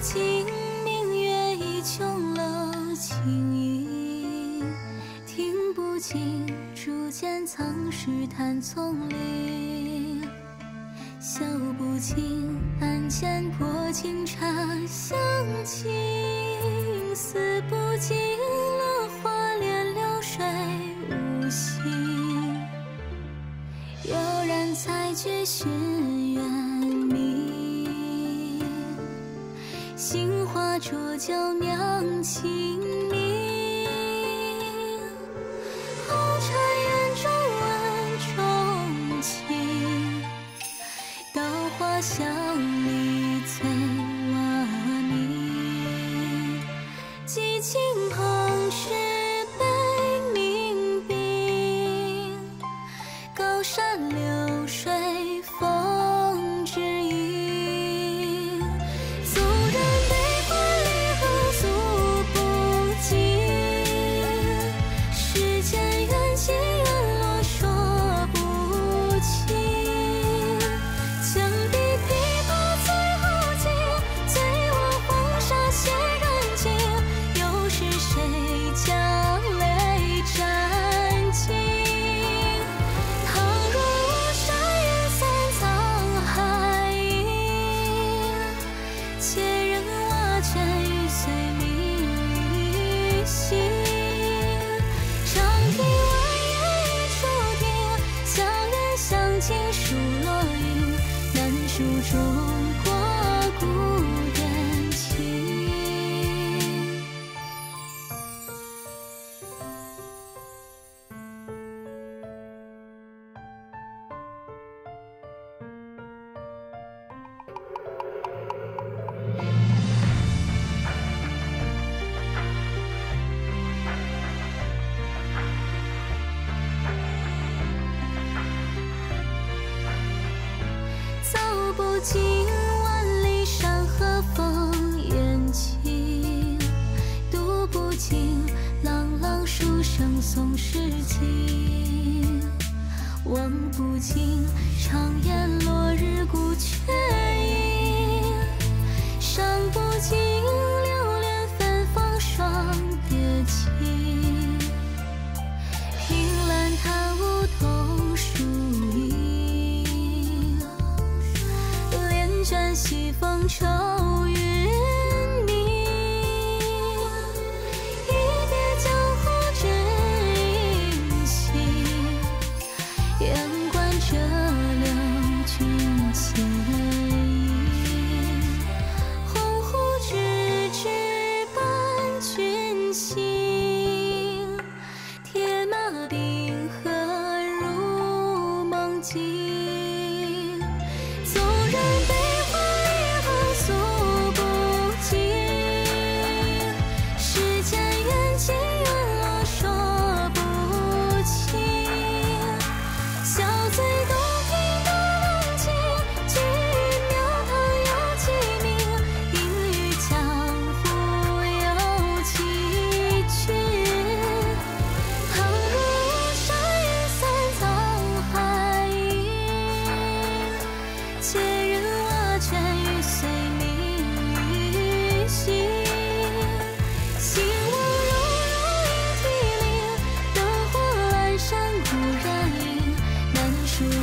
尽，明月已穷了情意，听不尽竹间藏诗叹丛林，嗅不尽案前破镜茶香倾，思不尽落花恋流水无心，悠然才觉寻浊酒酿清明，红尘眼中闻钟情，稻花香里醉瓦泥，寄情且任瓦全玉碎命与心。长亭外月已初停，相约相尽数落英，难书中不尽万里山河烽烟起，读不尽朗朗书声诵诗情，望不尽长烟落日孤绝影，赏不尽西风愁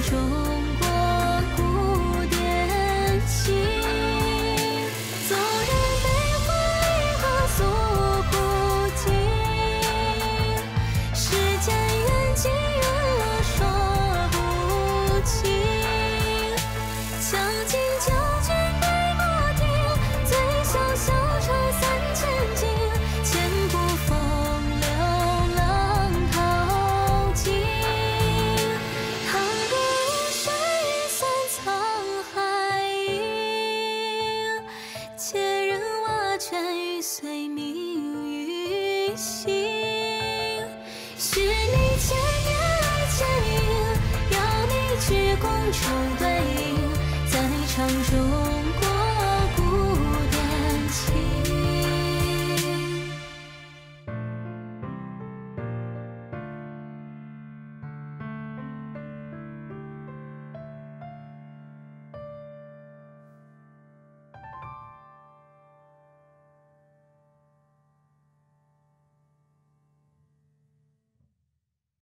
说。共处，对影，在场中。